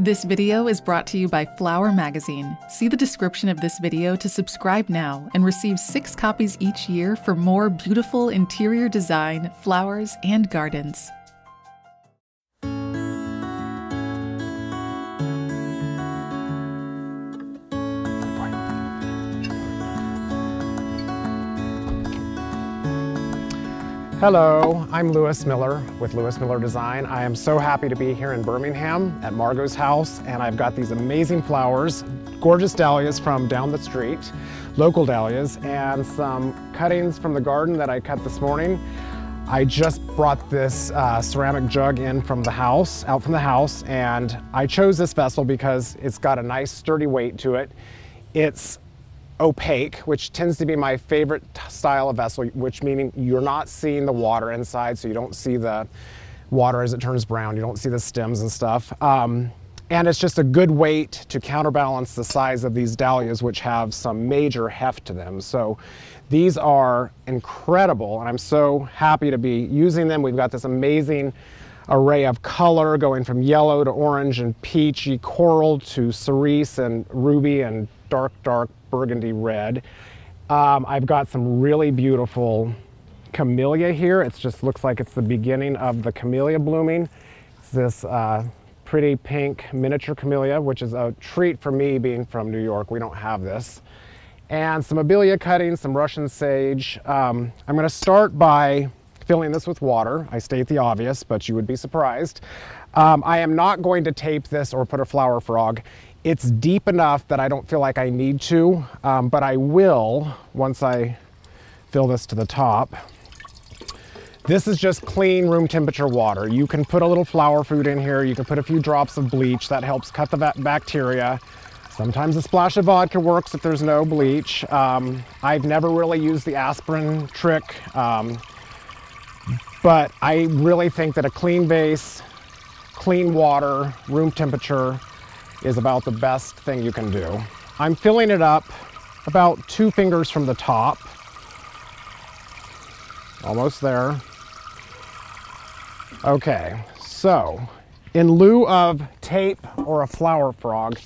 This video is brought to you by Flower Magazine. See the description of this video to subscribe now and receive six copies each year for more beautiful interior design, flowers, and gardens. Hello, I'm Lewis Miller with Lewis Miller Design. I am so happy to be here in Birmingham at Margot's house and I've got these amazing flowers, gorgeous dahlias from down the street, local dahlias, and some cuttings from the garden that I cut this morning. I just brought this uh, ceramic jug in from the house, out from the house, and I chose this vessel because it's got a nice sturdy weight to it. It's opaque, which tends to be my favorite style of vessel, which meaning you're not seeing the water inside, so you don't see the water as it turns brown, you don't see the stems and stuff. Um, and it's just a good weight to counterbalance the size of these dahlias, which have some major heft to them. So these are incredible, and I'm so happy to be using them. We've got this amazing array of color going from yellow to orange and peachy coral to cerise and ruby and dark, dark burgundy red. Um, I've got some really beautiful camellia here. It just looks like it's the beginning of the camellia blooming. It's this uh, pretty pink miniature camellia, which is a treat for me being from New York. We don't have this. And some abelia cuttings, some Russian sage. Um, I'm gonna start by filling this with water. I state the obvious, but you would be surprised. Um, I am not going to tape this or put a flower frog it's deep enough that I don't feel like I need to, um, but I will once I fill this to the top. This is just clean room temperature water. You can put a little flower food in here. You can put a few drops of bleach. That helps cut the bacteria. Sometimes a splash of vodka works if there's no bleach. Um, I've never really used the aspirin trick, um, but I really think that a clean base, clean water, room temperature, is about the best thing you can do. I'm filling it up about two fingers from the top. Almost there. Okay, so in lieu of tape or a flower frog,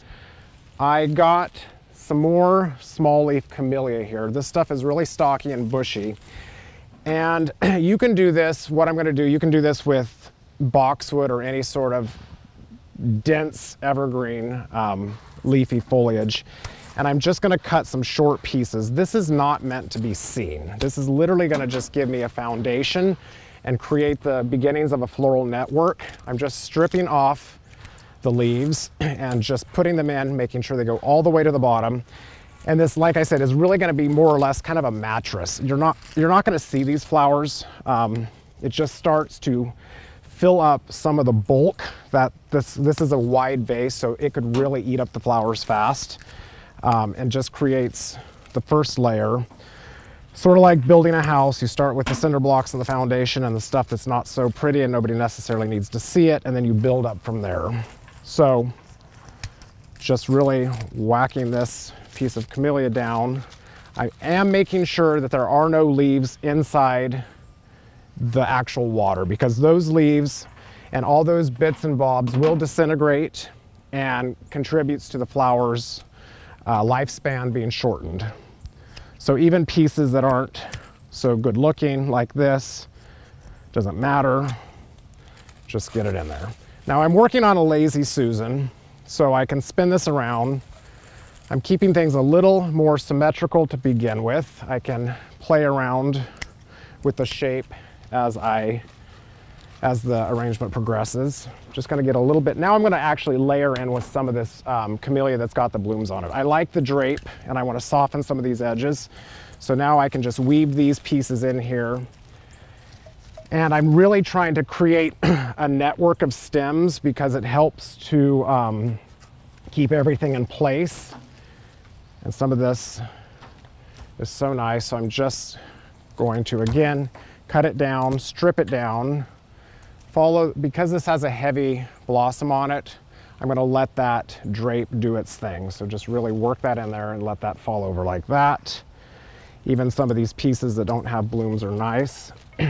I got some more small leaf camellia here. This stuff is really stocky and bushy. And you can do this, what I'm gonna do, you can do this with boxwood or any sort of dense evergreen um, leafy foliage. And I'm just gonna cut some short pieces. This is not meant to be seen. This is literally gonna just give me a foundation and create the beginnings of a floral network. I'm just stripping off the leaves and just putting them in, making sure they go all the way to the bottom. And this, like I said, is really gonna be more or less kind of a mattress. You're not, you're not gonna see these flowers. Um, it just starts to fill up some of the bulk that this, this is a wide vase, so it could really eat up the flowers fast um, and just creates the first layer. Sort of like building a house, you start with the cinder blocks and the foundation and the stuff that's not so pretty and nobody necessarily needs to see it, and then you build up from there. So just really whacking this piece of camellia down. I am making sure that there are no leaves inside the actual water because those leaves and all those bits and bobs will disintegrate and contributes to the flower's uh, lifespan being shortened. So even pieces that aren't so good looking like this, doesn't matter, just get it in there. Now I'm working on a Lazy Susan, so I can spin this around. I'm keeping things a little more symmetrical to begin with. I can play around with the shape as I as the arrangement progresses. Just gonna get a little bit, now I'm gonna actually layer in with some of this um, camellia that's got the blooms on it. I like the drape and I wanna soften some of these edges. So now I can just weave these pieces in here. And I'm really trying to create a network of stems because it helps to um, keep everything in place. And some of this is so nice. So I'm just going to, again, cut it down, strip it down, follow, because this has a heavy blossom on it, I'm gonna let that drape do its thing. So just really work that in there and let that fall over like that. Even some of these pieces that don't have blooms are nice.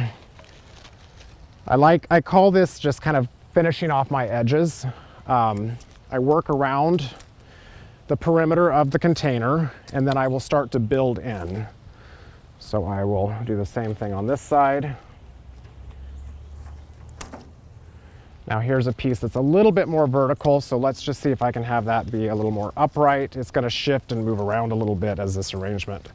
I like, I call this just kind of finishing off my edges. Um, I work around the perimeter of the container and then I will start to build in. So I will do the same thing on this side. Now here's a piece that's a little bit more vertical, so let's just see if I can have that be a little more upright. It's gonna shift and move around a little bit as this arrangement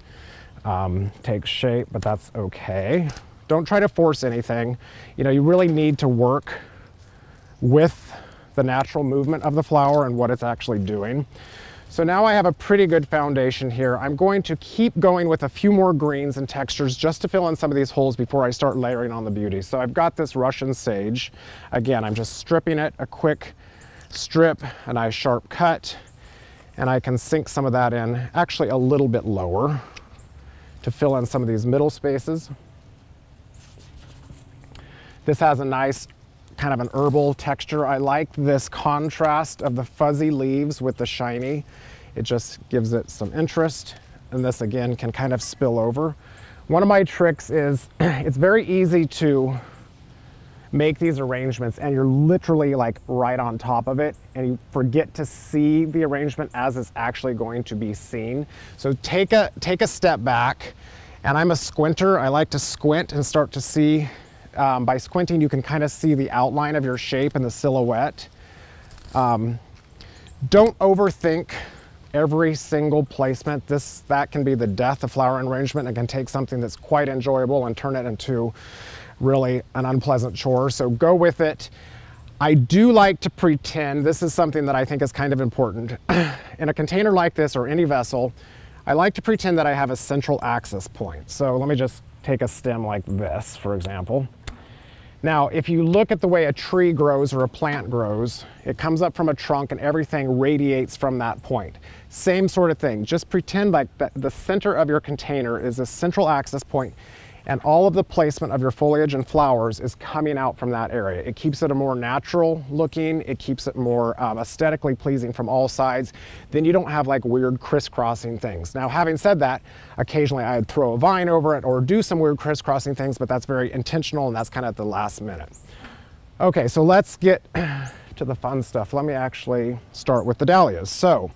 um, takes shape, but that's okay. Don't try to force anything. You know, you really need to work with the natural movement of the flower and what it's actually doing. So now I have a pretty good foundation here. I'm going to keep going with a few more greens and textures just to fill in some of these holes before I start layering on the beauty. So I've got this Russian sage. Again, I'm just stripping it, a quick strip, a nice sharp cut, and I can sink some of that in actually a little bit lower to fill in some of these middle spaces. This has a nice kind of an herbal texture. I like this contrast of the fuzzy leaves with the shiny. It just gives it some interest. And this again can kind of spill over. One of my tricks is it's very easy to make these arrangements and you're literally like right on top of it and you forget to see the arrangement as it's actually going to be seen. So take a, take a step back and I'm a squinter. I like to squint and start to see um, by squinting, you can kind of see the outline of your shape and the silhouette. Um, don't overthink every single placement. This That can be the death of flower arrangement. It can take something that's quite enjoyable and turn it into really an unpleasant chore. So go with it. I do like to pretend, this is something that I think is kind of important. In a container like this or any vessel, I like to pretend that I have a central access point. So let me just take a stem like this, for example. Now, if you look at the way a tree grows or a plant grows, it comes up from a trunk and everything radiates from that point. Same sort of thing. Just pretend like the center of your container is a central access point and all of the placement of your foliage and flowers is coming out from that area. It keeps it a more natural looking, it keeps it more um, aesthetically pleasing from all sides. Then you don't have like weird crisscrossing things. Now, having said that, occasionally I'd throw a vine over it or do some weird crisscrossing things, but that's very intentional and that's kind of at the last minute. Okay, so let's get to the fun stuff. Let me actually start with the dahlias. So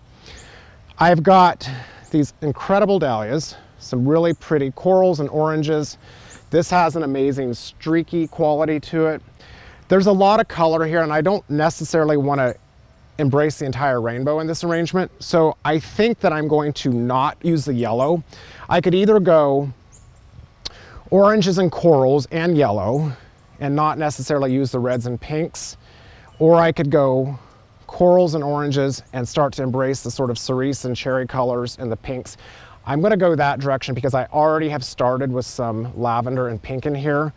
I've got these incredible dahlias some really pretty corals and oranges. This has an amazing streaky quality to it. There's a lot of color here and I don't necessarily want to embrace the entire rainbow in this arrangement. So I think that I'm going to not use the yellow. I could either go oranges and corals and yellow and not necessarily use the reds and pinks, or I could go corals and oranges and start to embrace the sort of cerise and cherry colors and the pinks. I'm gonna go that direction because I already have started with some lavender and pink in here.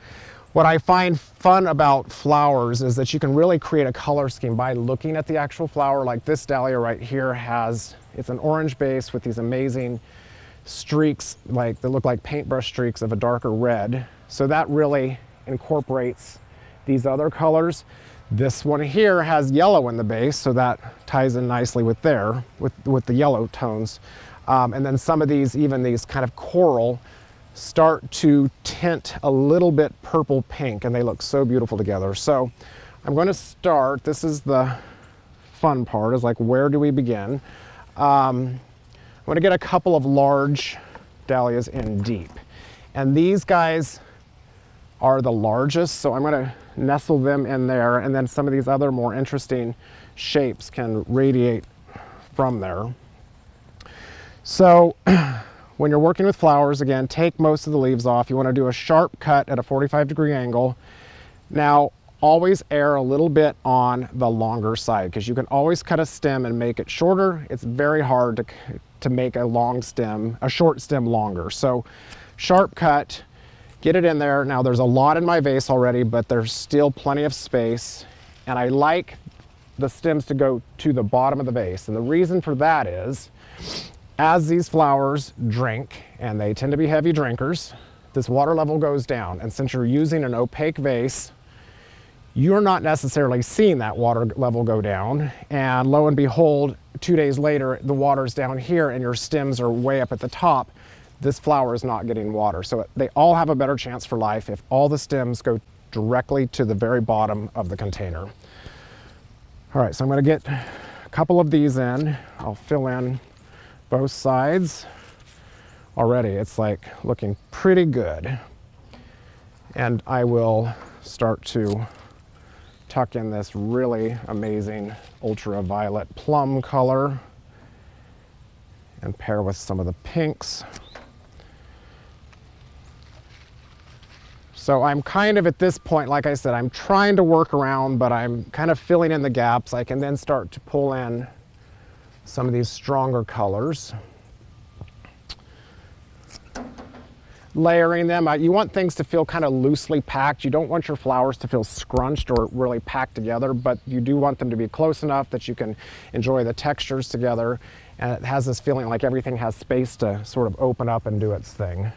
What I find fun about flowers is that you can really create a color scheme by looking at the actual flower. Like this dahlia right here has, it's an orange base with these amazing streaks, like they look like paintbrush streaks of a darker red. So that really incorporates these other colors. This one here has yellow in the base, so that ties in nicely with there, with, with the yellow tones. Um, and then some of these, even these kind of coral, start to tint a little bit purple pink and they look so beautiful together. So I'm going to start, this is the fun part, is like where do we begin? Um, I'm going to get a couple of large dahlias in deep. And these guys are the largest, so I'm going to nestle them in there and then some of these other more interesting shapes can radiate from there. So when you're working with flowers, again, take most of the leaves off. You want to do a sharp cut at a 45 degree angle. Now, always err a little bit on the longer side because you can always cut a stem and make it shorter. It's very hard to, to make a long stem, a short stem longer. So sharp cut, get it in there. Now there's a lot in my vase already, but there's still plenty of space. And I like the stems to go to the bottom of the vase. And the reason for that is as these flowers drink, and they tend to be heavy drinkers, this water level goes down. And since you're using an opaque vase, you're not necessarily seeing that water level go down. And lo and behold, two days later, the water's down here and your stems are way up at the top. This flower is not getting water. So they all have a better chance for life if all the stems go directly to the very bottom of the container. All right, so I'm gonna get a couple of these in. I'll fill in both sides. Already it's like looking pretty good. And I will start to tuck in this really amazing ultraviolet plum color and pair with some of the pinks. So I'm kind of at this point, like I said, I'm trying to work around, but I'm kind of filling in the gaps. I can then start to pull in some of these stronger colors. Layering them, you want things to feel kind of loosely packed. You don't want your flowers to feel scrunched or really packed together, but you do want them to be close enough that you can enjoy the textures together. And it has this feeling like everything has space to sort of open up and do its thing.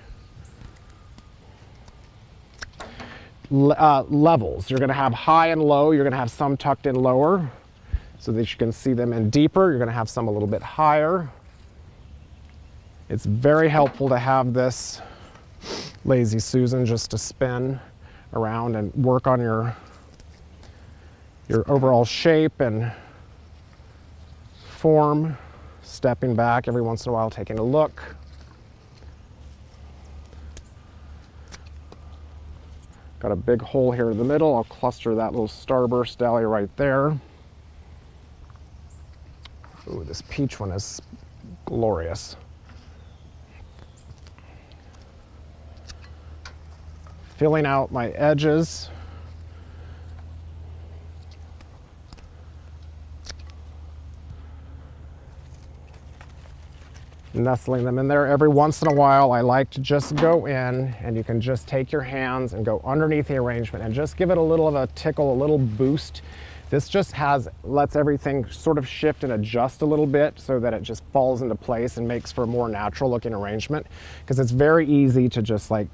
uh, levels. You're going to have high and low. You're going to have some tucked in lower so that you can see them in deeper. You're going to have some a little bit higher. It's very helpful to have this Lazy Susan just to spin around and work on your your overall shape and form, stepping back every once in a while, taking a look. Got a big hole here in the middle. I'll cluster that little starburst dahlia right there. This peach one is glorious. Filling out my edges. nestling them in there. Every once in a while, I like to just go in and you can just take your hands and go underneath the arrangement and just give it a little of a tickle, a little boost. This just has, lets everything sort of shift and adjust a little bit so that it just falls into place and makes for a more natural looking arrangement. Because it's very easy to just like,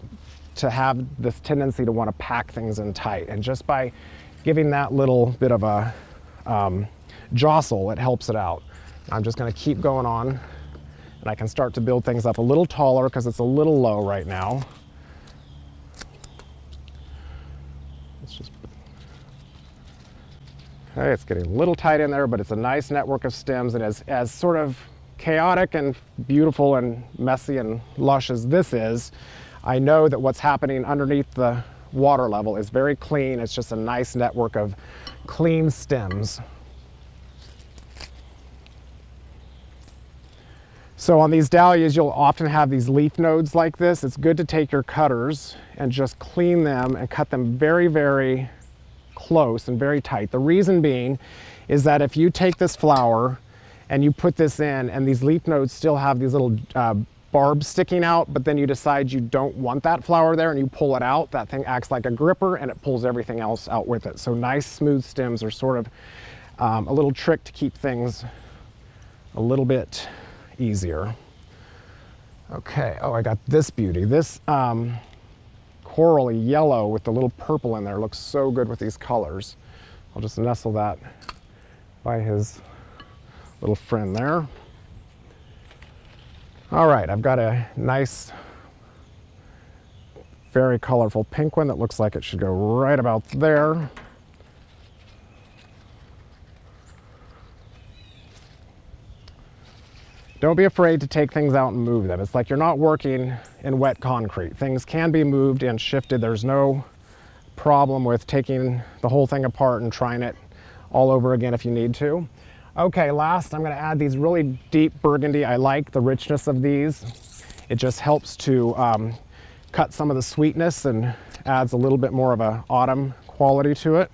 to have this tendency to want to pack things in tight. And just by giving that little bit of a um, jostle, it helps it out. I'm just going to keep going on and I can start to build things up a little taller because it's a little low right now. It's just, it's getting a little tight in there, but it's a nice network of stems. And as, as sort of chaotic and beautiful and messy and lush as this is, I know that what's happening underneath the water level is very clean. It's just a nice network of clean stems. So on these dahlias, you'll often have these leaf nodes like this. It's good to take your cutters and just clean them and cut them very, very close and very tight. The reason being is that if you take this flower and you put this in and these leaf nodes still have these little uh, barbs sticking out, but then you decide you don't want that flower there and you pull it out, that thing acts like a gripper and it pulls everything else out with it. So nice smooth stems are sort of um, a little trick to keep things a little bit easier. Okay, oh, I got this beauty. This um, coral yellow with the little purple in there looks so good with these colors. I'll just nestle that by his little friend there. All right, I've got a nice, very colorful pink one that looks like it should go right about there. Don't be afraid to take things out and move them. It's like you're not working in wet concrete. Things can be moved and shifted. There's no problem with taking the whole thing apart and trying it all over again if you need to. Okay, last I'm gonna add these really deep burgundy. I like the richness of these. It just helps to um, cut some of the sweetness and adds a little bit more of a autumn quality to it.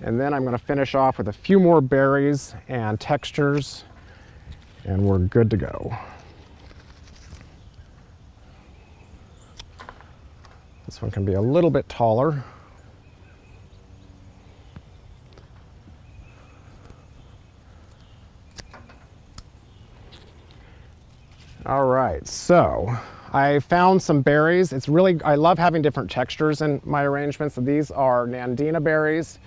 And then I'm gonna finish off with a few more berries and textures and we're good to go. This one can be a little bit taller. All right, so I found some berries. It's really, I love having different textures in my arrangements. So these are Nandina berries.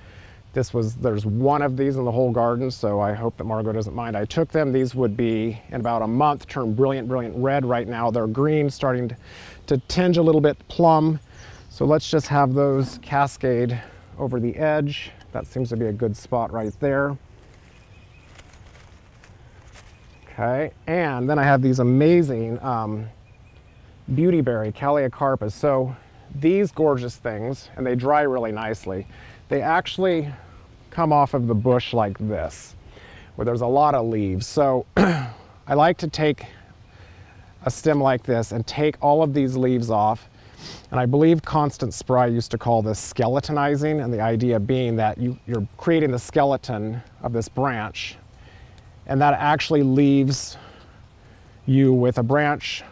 This was, there's one of these in the whole garden, so I hope that Margot doesn't mind. I took them. These would be, in about a month, turn brilliant, brilliant red. Right now they're green, starting to, tinge a little bit plum. So let's just have those cascade over the edge. That seems to be a good spot right there. Okay, and then I have these amazing um, beautyberry, Callicarpa. So these gorgeous things, and they dry really nicely, they actually come off of the bush like this, where there's a lot of leaves. So I like to take a stem like this and take all of these leaves off. And I believe Constance Spry used to call this skeletonizing, and the idea being that you, you're creating the skeleton of this branch and that actually leaves you with a branch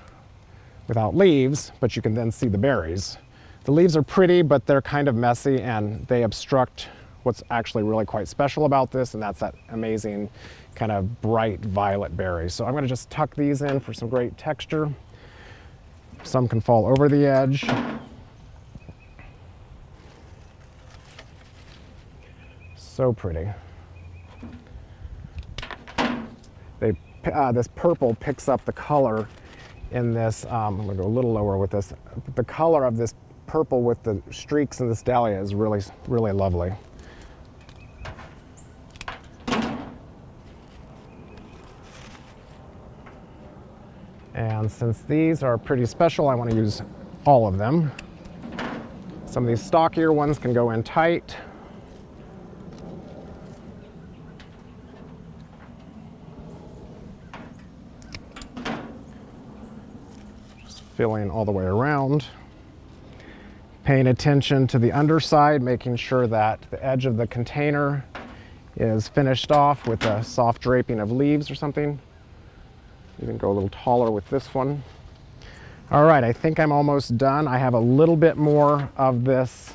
without leaves, but you can then see the berries. The leaves are pretty, but they're kind of messy and they obstruct what's actually really quite special about this, and that's that amazing kind of bright violet berry. So I'm gonna just tuck these in for some great texture. Some can fall over the edge. So pretty. they, uh, this purple picks up the color in this, um, I'm gonna go a little lower with this, the color of this purple with the streaks in this dahlia is really, really lovely. Since these are pretty special, I want to use all of them. Some of these stockier ones can go in tight. Just filling all the way around. Paying attention to the underside, making sure that the edge of the container is finished off with a soft draping of leaves or something. Even go a little taller with this one. All right, I think I'm almost done. I have a little bit more of this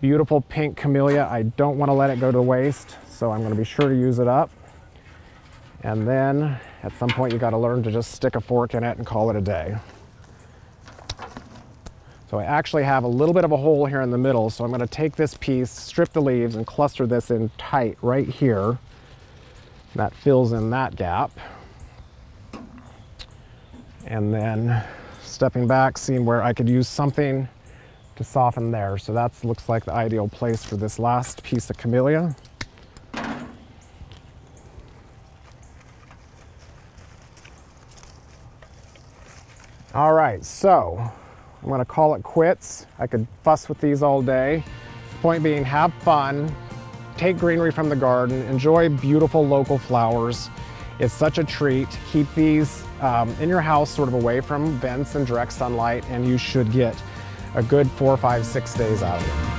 beautiful pink camellia. I don't want to let it go to waste, so I'm going to be sure to use it up. And then at some point you got to learn to just stick a fork in it and call it a day. So I actually have a little bit of a hole here in the middle. So I'm gonna take this piece, strip the leaves and cluster this in tight right here. That fills in that gap. And then stepping back, seeing where I could use something to soften there. So that looks like the ideal place for this last piece of camellia. All right, so I'm gonna call it quits. I could fuss with these all day. Point being, have fun, take greenery from the garden, enjoy beautiful local flowers. It's such a treat. Keep these um, in your house sort of away from vents and direct sunlight and you should get a good four, five, six days out of them.